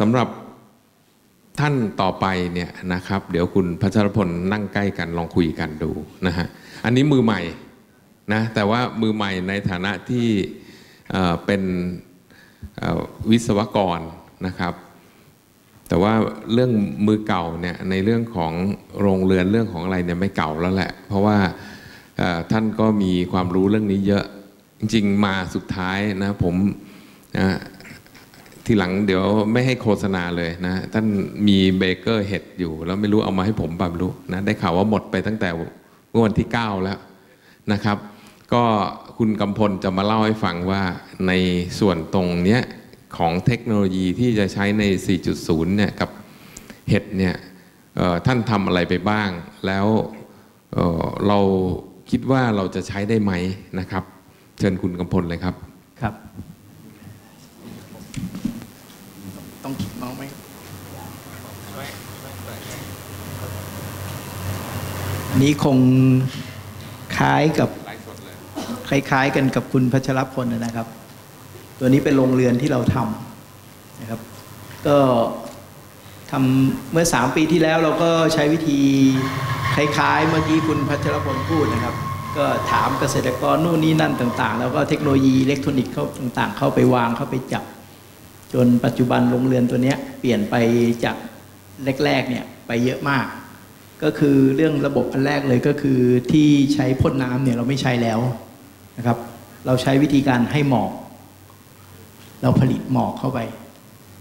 สำหรับท่านต่อไปเนี่ยนะครับ เดี๋ยวคุณพัชรพลนั่งใกล้กันลองคุยกันดูนะฮะอันนี้มือใหม่นะแต่ว่ามือใหม่ในฐานะที่เเป็นวิศวกรนะครับ แต่ว่าเรื่องมือเก่าเนี่ยในเรื่องของโรงเรือนเรื่องของอะไรเนี่ยไม่เก่าแล้วแหละ เพราะว่าท่านก็มีความรู้เรื่องนี้เยอะจริงๆมาสุดท้ายนะผมนะ ทีหลังเดี๋ยวไม่ให้โฆษณาเลยนะท่านมีเบเกอร์เห็ดอยู่ แล้วไม่รู้เอามาให้ผมแบบรู้นะได้ข่าวว่าหมดไปตั้งแต่เมื่อวันที่ 9 แล้วนะครับ ก็คุณกำพลจะมาเล่าให้ฟังว่าในส่วนตรงเนี้ยของเทคโนโลยีที่จะใช้ใน 4.0 เนี่ยกับเห็ดเนี่ยท่านทำอะไรไปบ้าง แล้วเเราคิดว่าเราจะใช้ได้ไหมนะครับ เชิญคุณกำพลเลยครับครับ ต้องเมาไหมอั นี้คงคล้ายกับคล้ายๆกันกับคุณพัชรพลนะครับ ตัวนี้เป็นโรงเรือนที่เราทำนะครับ ก็ทำเมื่อสามปีที่แล้วเราก็ใช้วิธีคล้ายๆ เมื่อกี้คุณพัชรพลพูดนะครับ ก็ถามเกษตรกรนู่นนี่นั่นต่าง ๆ แล้วก็เทคโนโลยีอิเล็กทรอนิกส์เข้าต่าง ๆ เข้าไปวางเข้าไปจับ จนปัจจุบันโรงเรือนตัวนี้เปลี่ยนไปจากแรกๆเนี่ยไปเยอะมาก ก็คือเรื่องระบบอันแรกเลยก็คือที่ใช้พ่นน้ำเนี่ยเราไม่ใช้แล้วนะครับ เราใช้วิธีการให้หมอก เราผลิตหมอกเข้าไป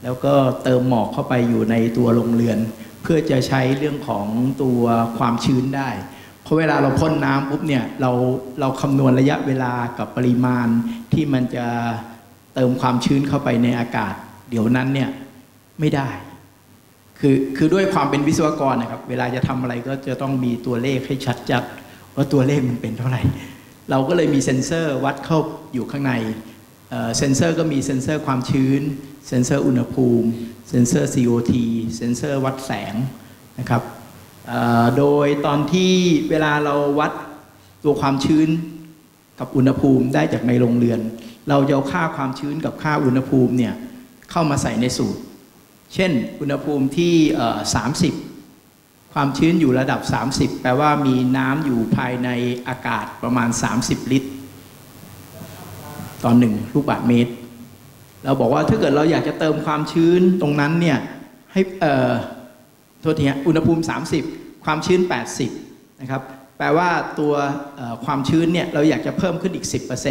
แล้วก็เติมหมอกเข้าไปอยู่ในตัวโรงเรือน เพื่อจะใช้เรื่องของตัวความชื้นได้เพราะเวลาเราพ่นน้ำปุ๊บเนี่ยเราเราคำนวณระยะเวลากับปริมาณที่มันจะเติมความชื้นเข้าไปในอากาศ เดี๋ยวนั้นเนี่ยไม่ได้ คือคือด้วยความเป็นวิศวกรนะครับ เวลาจะทำอะไรก็จะต้องมีตัวเลขให้ชัดจัดว่าตัวเลขมันเป็นเท่าไหร่ เราก็เลยมีเซ็นเซอร์วัดเข้าอยู่ข้างในเซ็นเซอร์ก็มีเซ็นเซอร์ความชื้น เซ็นเซอร์อุณหภูมิ เซ็นเซอร์ CO2 เซ็นเซอร์วัดแสงนะครับโดยตอนที่เวลาเราวัดตัวความชื้นกับอุณหภูมิได้จากในโรงเรือน เราจะเอาค่าความชื้นกับค่าอุณหภูมิเนี่ยเข้ามาใส่ในสูตร เช่น อุณหภูมิที่ 30 ความชื้นอยู่ระดับ 30 แปลว่ามีน้ำอยู่ภายในอากาศประมาณ 30 ลิตร ต่อหนึ่งลูกบาศก์เมตร เราบอกว่าถ้าเกิดเราอยากจะเติมความชื้นตรงนั้นเนี่ยให้เอ่อโทษทีอุณหภูมิ 30 ความชื้น 80 นะครับ แปลว่าตัวความชื้นเนี่ยเราอยากจะเพิ่มขึ้นอีก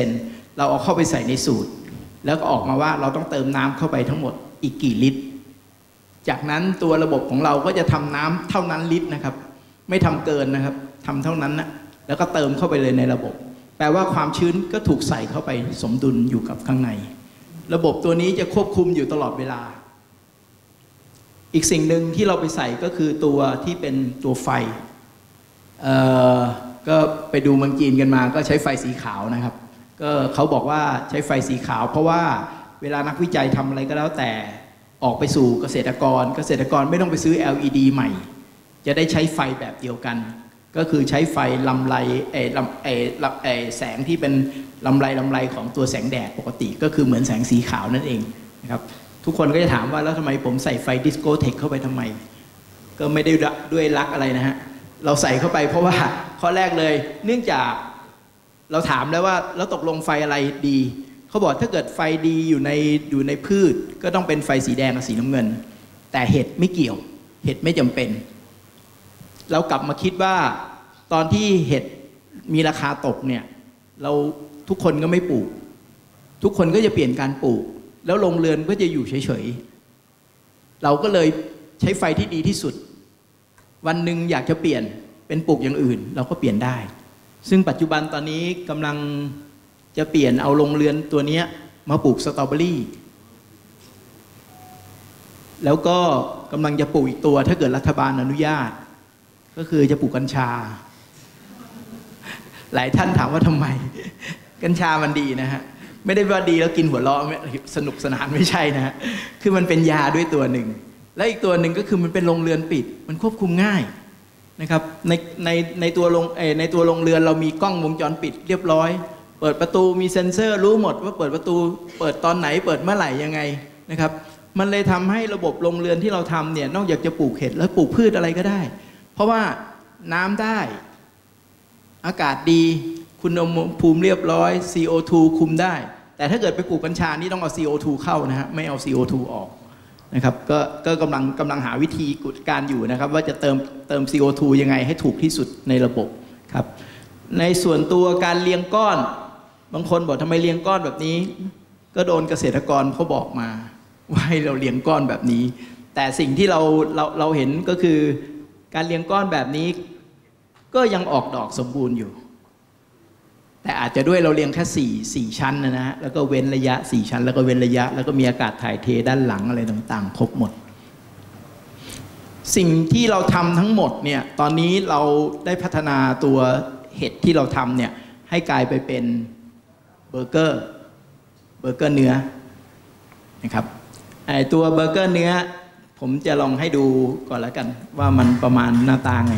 10%เราเอาเข้าไปใส่ในสูตร แล้วก็ออกมาว่าเราต้องเติมน้ำเข้าไปทั้งหมดอีกกี่ลิตร จากนั้นตัวระบบของเราก็จะทำน้ำเท่านั้นลิตรนะครับ ไม่ทำเกินนะครับทำเท่านั้นนะแล้วก็เติมเข้าไปเลยในระบบ แปลว่าความชื้นก็ถูกใส่เข้าไปสมดุลอยู่กับข้างใน ระบบตัวนี้จะควบคุมอยู่ตลอดเวลา อีกสิ่งหนึ่งที่เราไปใส่ก็คือตัวที่เป็นตัวไฟก็ไปดูเมืองจีนกันมาก็ใช้ไฟสีขาวนะครับ ก็เขาบอกว่าใช้ไฟสีขาว เพราะว่าเวลานักวิจัยทำอะไรก็แล้วแต่ ออกไปสู่เกษตรกร เกษตรกรไม่ต้องไปซื้อ LED ใหม่ จะได้ใช้ไฟแบบเดียวกัน ก็คือใช้ไฟลำไรเอลำเอลำเออแสงที่เป็นลำไรลำไรของตัวแสงแดดปกติ ก็คือเหมือนแสงสีขาวนั่นเองนะครับทุกคนก็จะถามว่าแล้วทำไมผมใส่ไฟดิสโกเทคเข้าไปทำไม ก็ไม่ได้ด้วยรักอะไรนะฮะเราใส่เข้าไปเพราะว่าข้อแรกเลย เนื่องจากเราถามแล้วว่าแล้วตกลงไฟอะไรดี เขาบอกถ้าเกิดไฟดีอยู่ในอยู่ในพืช ก็ต้องเป็นไฟสีแดงกับสีน้ำเงิน แต่เห็ดไม่เกี่ยว เห็ดไม่จำเป็น เรากลับมาคิดว่าตอนที่เห็ดมีราคาตกเนี่ยเราทุกคนก็ไม่ปลูก ทุกคนก็จะเปลี่ยนการปลูก แล้วโรงเรือนก็จะอยู่เฉยๆ เราก็เลยใช้ไฟที่ดีที่สุด วันหนึ่งอยากจะเปลี่ยนเป็นปลูกอย่างอื่น เราก็เปลี่ยนได้ ซึ่งปัจจุบันตอนนี้กำลัง จะเปลี่ยนเอาโรงเรือนตัวนี้มาปลูกสตรอเบอรี่ แล้วก็กำลังจะปลูกอีกตัวถ้าเกิดรัฐบาลอนุญาต ก็คือจะปลูกกัญชา หลายท่านถามว่าทำไม กัญชามันดีนะฮะ ไม่ได้ว่าดีแล้วกินหัวเราะสนุกสนานไม่ใช่นะฮะ คือมันเป็นยาด้วยตัวหนึ่ง และอีกตัวหนึ่งก็คือมันเป็นโรงเรือนปิด มันควบคุมง่ายนะครับในในในตัวโรงในตัวโรงเรือนเรามีกล้องวงจรปิดเรียบร้อย เปิดประตูมีเซ็นเซอร์รู้หมดว่าเปิดประตู เปิดตอนไหนเปิดเมื่อไหร่ยังไงนะครับมันเลยทำให้ระบบโรงเรือนที่เราทำเนี่ยนอกจากจะปลูกเห็ดแล้วปลูกพืชอะไรก็ได้ เพราะว่าน้ำได้ อากาศดี คุณภูมิเรียบร้อย CO2 คุมได้ แต่ถ้าเกิดไปปลูกกัญชานี่ต้องเอา CO2 เข้านะฮะไม่เอา CO2 ออกนะครับก็ก็กำลังกำลังหาวิธีการอยู่นะครับ ว่าจะเติมเติม CO2 ยังไงให้ถูกที่สุดในระบบครับในส่วนตัวการเลี้ยงก้อน บางคนบอกทำไมเลี้ยงก้อนแบบนี้ ก็โดนเกษตรกรเขาบอกมา ว่าให้เราเลี้ยงก้อนแบบนี้ แต่สิ่งที่เราเราเราเห็นก็คือ การเลี้ยงก้อนแบบนี้ ก็ยังออกดอกสมบูรณ์อยู่ แต่อาจจะด้วยเราเลี้ยงแค่สี่สี่ชั้นนะนะฮะแล้วก็เว้นระยะสี่ชั้น แล้วก็เว้นระยะ แล้วก็มีอากาศถ่ายเทด้านหลังอะไรต่างๆ ครบหมดสิ่งที่เราทำทั้งหมดเนี่ยตอนนี้เราได้พัฒนาตัวเห็ดที่เราทำเนี่ยให้กลายไปเป็น เบอร์เกอร์เบอร์เกอร์เนื้อนะครับไอตัวเบอร์เกอร์เนื้อ ผมจะลองให้ดูก่อนแล้วกัน ว่ามันประมาณหน้าตาไง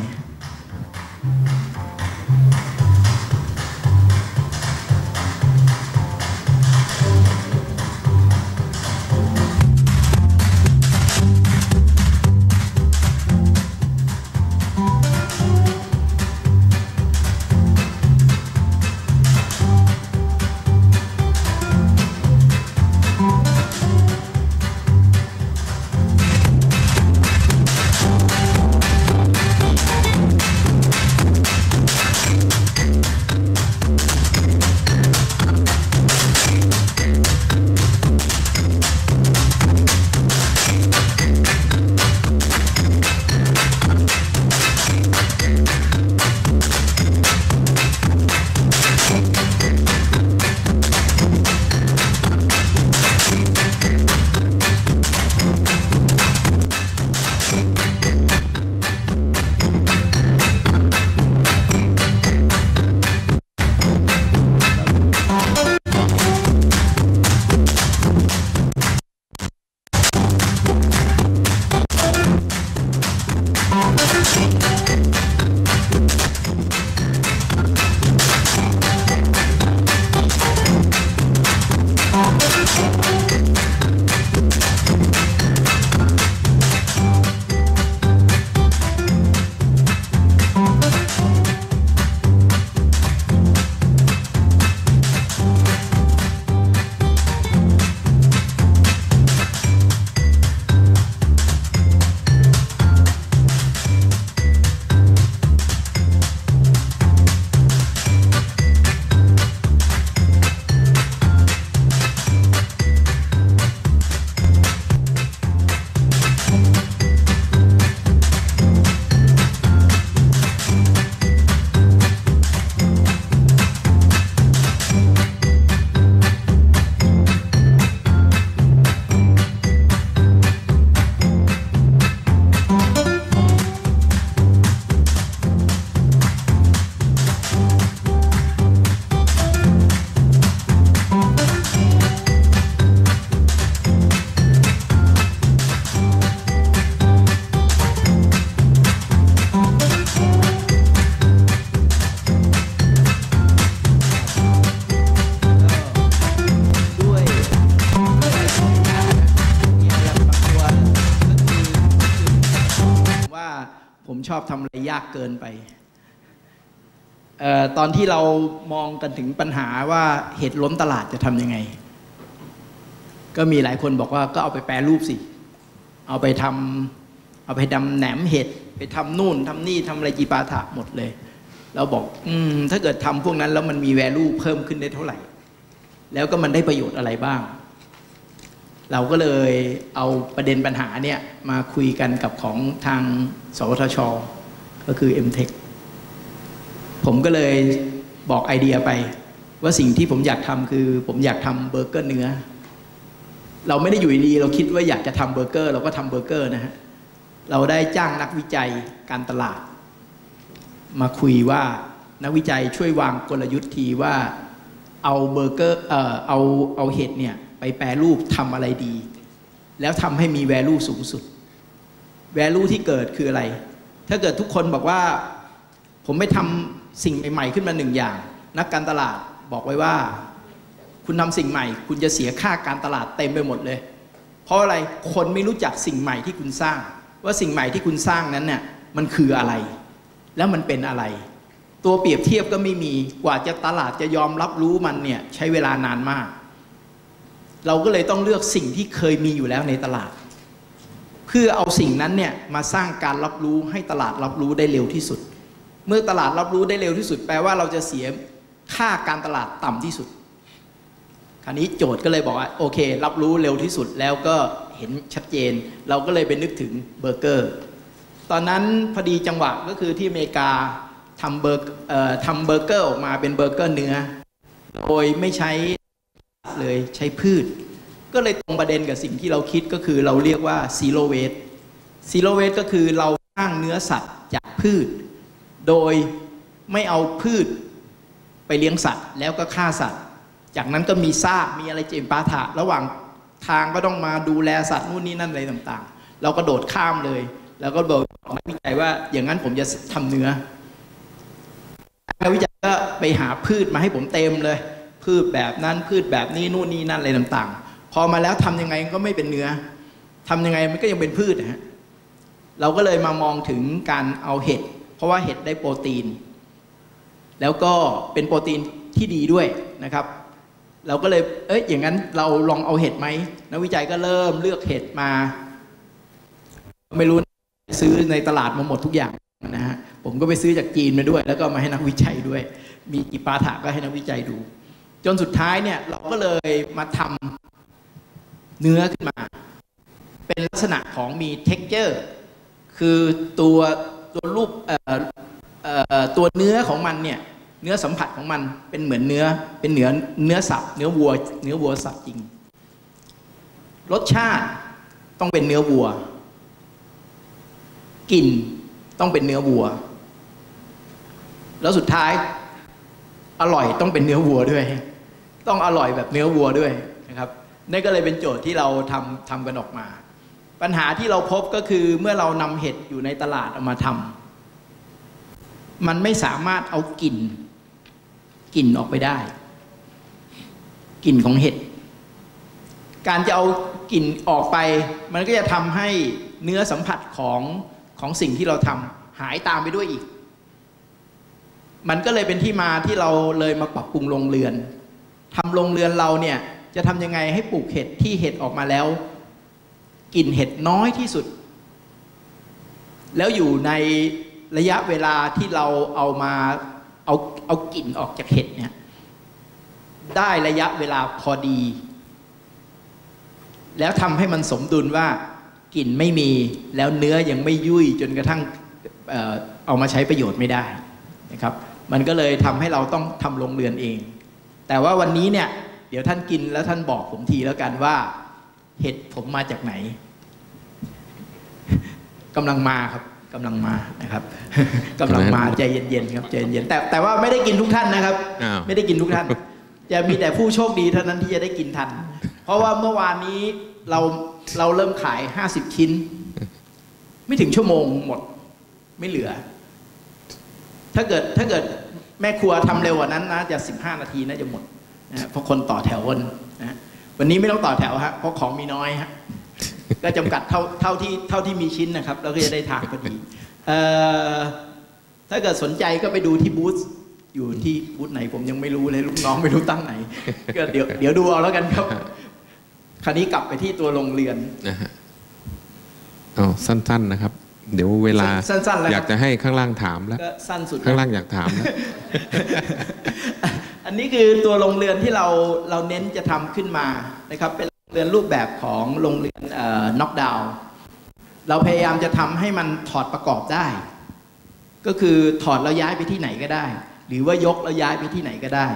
ยากเกินไปเออตอนที่เรามองกันถึงปัญหาว่าเห็ดล้นตลาดจะทำยังไง ก็มีหลายคนบอกว่าก็เอาไปแปรรูปสิ เอาไปทำเอาไปทำแหนมเห็ดไปทำนู่นทำนี่ทำอะไรจีปาถะหมดเลย เราบอกอืมถ้าเกิดทำพวกนั้นแล้วมันมีแวลูเพิ่มขึ้นได้เท่าไหร่ แล้วก็มันได้ประโยชน์อะไรบ้าง เราก็เลยเอาประเด็นปัญหาเนี่ยมาคุยกันกับของทางสวทช ก็คือ m t e c h ผมก็เลยบอกไอเดียไป ว่าสิ่งที่ผมอยากทำคือ ผมอยากทำเบอร์เกอร์เนื้อ เราไม่ได้อยู่ดี เราคิดว่าอยากจะทำเบอร์เกอร์ เราก็ทำเบอร์เกอร์นะฮะเราได้จ้างนักวิจัยการตลาด มาคุยว่านักวิจัยช่วยวางกลยุทธ์ทีว่าเอาเบอร์เกอร์เอ่อเอาเอาเห็ดเนี่ยไปแปรรูปทำอะไรดี แล้วทำให้มี value สูงสุด value ที่เกิดคืออะไร ถ้าเกิดทุกคนบอกว่า ผมไม่ทำสิ่งใหม่ ๆ ขึ้นมาหนึ่งอย่าง นักการตลาดบอกไว้ว่า คุณทำสิ่งใหม่ คุณจะเสียค่าการตลาดเต็มไปหมดเลย เพราะอะไรคนไม่รู้จักสิ่งใหม่ที่คุณสร้าง ว่าสิ่งใหม่ที่คุณสร้างนั้นเนี่ยมันคืออะไร แล้วมันเป็นอะไร ตัวเปรียบเทียบก็ไม่มีกว่าจะตลาดจะยอมรับรู้มันเนี่ยใช้เวลานานมาก เราก็เลยต้องเลือกสิ่งที่เคยมีอยู่แล้วในตลาด พื่อเอาสิ่งนั้นเนี่ยมาสร้างการรับรู้ให้ตลาดรับรู้ได้เร็วที่สุด เมื่อตลาดรับรู้ได้เร็วที่สุด แปลว่าเราจะเสียค่าการตลาดต่ำที่สุด คราวนี้โจทย์ก็เลยบอกว่าโอเค รับรู้เร็วที่สุดแล้วก็เห็นชัดเจน เราก็เลยไปนึกถึงเบอร์เกอร์ ตอนนั้นพอดีจังหวะก็คือที่อเมริกาทำเบอร์เอ่อทำเบอร์เกอร์ออกมาเป็นเบอร์เกอร์เนื้อ โดยไม่ใช้เลยใช้พืช ก็เลยตรงประเด็นกับสิ่งที่เราคิดก็คือเราเรียกว่าซีโรเว e ซีโรเว e ก็คือเราสร้างเนื้อสัตว์จากพืช โดยไม่เอาพืชไปเลี้ยงสัตว์ แล้วก็ฆ่าสัตว์ จากนั้นก็มีซากมีอะไรเจมปาถะระหว่างทางก็ต้องมาดูแลสัตว์นู่นนี่นั่นอะไรต่างๆ เราก็โดดข้ามเลย แล้วก็บอกนักวิจัยว่าอย่างนั้นผมจะทำเนื้อนักวิจัยก็ไปหาพืชมาให้ผมเต็มเลย พืชแบบนั้นพืชแบบนี้นู่นนี่นั่นอะไรต่างๆ พอมาแล้วทำยังไงก็ไม่เป็นเนื้อทำยังไงมันก็ยังเป็นพืชนะฮะเราก็เลยมามองถึงการเอาเห็ด เพราะว่าเห็ดได้โปรตีน แล้วก็เป็นโปรตีนที่ดีด้วยนะครับ เราก็เลยเอ้ยอย่างนั้นเราลองเอาเห็ดไหมนักวิจัยก็เริ่มเลือกเห็ดมา ไม่รู้ซื้อในตลาดมาหมดทุกอย่างนะฮะผมก็ไปซื้อจากจีนมาด้วย แล้วก็มาให้นักวิจัยด้วย มีกี่ปาถะก็ให้นักวิจัยดู จนสุดท้ายเนี่ยเราก็เลยมาทำ เนื้อขึ้นมา เป็นลักษณะของมี texture คือตัวตัวรูปตัวเนื้อของมันเนี่ยเนื้อสัมผัสของมันเป็นเหมือนเนื้อเป็นเนื้อเนื้อสับเนื้อวัว เนื้อวัวสับจริง รสชาติต้องเป็นเนื้อวัวกลิ่นต้องเป็นเนื้อวัว แล้วสุดท้ายอร่อยต้องเป็นเนื้อวัวด้วย ต้องอร่อยแบบเนื้อวัวด้วยนะครับ นี่ก็เลยเป็นโจทย์ที่เราทำทำกันออกมา ปัญหาที่เราพบก็คือเมื่อเรานำเห็ดอยู่ในตลาดเอามาทำมันไม่สามารถเอากลิ่นกลิ่นออกไปได้กลิ่นของเห็ดการจะเอากลิ่นออกไป มันก็จะทำให้เนื้อสัมผัสของของสิ่งที่เราทำหายตามไปด้วยอีก มันก็เลยเป็นที่มาที่เราเลยมาปรับปรุงโรงเรือนทำโรงเรือนเราเนี่ย จะทำยังไงให้ปลูกเห็ดที่เห็ดออกมาแล้วกลิ่นเห็ดน้อยที่สุด แล้วอยู่ในระยะเวลาที่เราเอามาเอาเอากลิ่นออกจากเห็ดเนี่ยได้ระยะเวลาพอดี แล้วทำให้มันสมดุลว่ากลิ่นไม่มีแล้วเนื้อยังไม่ยุ่ยจนกระทั่งเอามาใช้ประโยชน์ไม่ได้นะครับ มันก็เลยทำให้เราต้องทำโรงเรือนเอง แต่ว่าวันนี้เนี่ย ดี๋ยวท่านกินแล้วท่านบอกผมทีแล้วกันว่าเห็ดผมมาจากไหนกำลังมาครับกำลังมานะครับกำลังมาใจเย็นๆครับใจเย็นๆแต่แต่ว่าไม่ได้กินทุกท่านนะครับอ้าวไม่ได้กินทุกท่าน จะมีแต่ผู้โชคดีเท่านั้นที่จะได้กินทัน เพราะว่าเมื่อวานนี้เราเราเริ่มขาย50ชิ้น ไม่ถึงชั่วโมงหมดไม่เหลือ ถ้าเกิดถ้าเกิดแม่ครัวทำเร็วกว่านั้นนะจะ15นาทีน่าจะหมด นะฮะเพราะคนต่อแถวกันนะฮะวันนี้ไม่ต้องต่อแถวฮะเพราะของมีน้อยฮะก็จำกัดเท่าเท่าที่เท่าที่มีชิ้นนะครับ แล้วก็จะได้ทานพอดีเอ่อถ้าเกิดสนใจก็ไปดูที่บูธอยู่ที่บูธไหนผมยังไม่รู้เลยลูกน้องไม่รู้ตั้งไหนก็เดี๋ยวเดี๋ยวดูเอาแล้วกันครับคราวนี้กลับไปที่ตัวโรงเรือนนะฮะเอาสั้น ๆนะครับ เดี๋ยวเวลาสั้นๆแล้วครับอยากจะให้ข้างล่างถามแล้วก็สั้นสุดข้างล่างอยากถามแล้ว อันนี้คือตัวโรงเรือนที่เราเราเน้นจะทำขึ้นมานะครับ เป็นโรงเรือนรูปแบบของโรงเรือนน็อกดาวน์เราพยายามจะทำให้มันถอดประกอบได้ ก็คือถอดแล้วย้ายไปที่ไหนก็ได้ หรือว่ายกแล้วย้ายไปที่ไหนก็ได้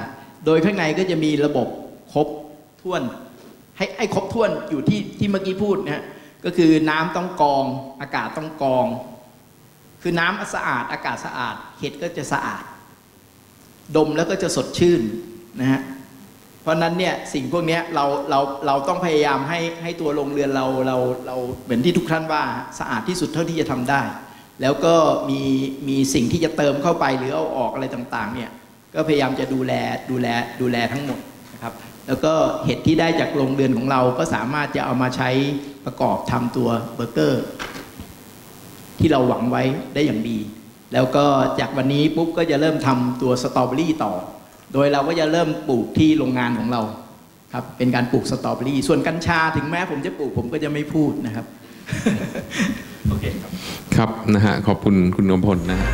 โดยข้างในก็จะมีระบบครบถ้วน ให้ให้ครบถ้วนอยู่ที่ที่เมื่อกี้พูดนะฮะก็คือน้ำต้องกรอง อากาศต้องกรอง คือน้ำสะอาดอากาศสะอาดเห็ดก็จะสะอาด ดมแล้วก็จะสดชื่นนะฮะเพราะนั้นเนี่ยสิ่งพวกนี้เราเราเราต้องพยายามให้ให้ตัวโรงเรือนเราเราเราเหมือนที่ทุกท่านว่าสะอาดที่สุดเท่าที่จะทำได้ แล้วก็มีมีสิ่งที่จะเติมเข้าไปหรือเอาออกอะไรต่างๆเนี่ยก็พยายามจะดูแลดูแลดูแลทั้งหมดนะครับแล้วก็เห็ดที่ได้จากโรงเรือนของเราก็สามารถจะเอามาใช้ประกอบทำตัวเบอร์เกอร์ ที่เราหวังไว้ได้อย่างดี แล้วก็จากวันนี้ปุ๊บก็จะเริ่มทำตัวสตรอเบอรี่ต่อ โดยเราก็จะเริ่มปลูกที่โรงงานของเราครับเป็นการปลูกสตรอเบอรี่ ส่วนกัญชาถึงแม้ผมจะปลูกผมก็จะไม่พูดนะครับ โอเคครับ ครับนะฮะขอบคุณคุณกมพลนะฮะ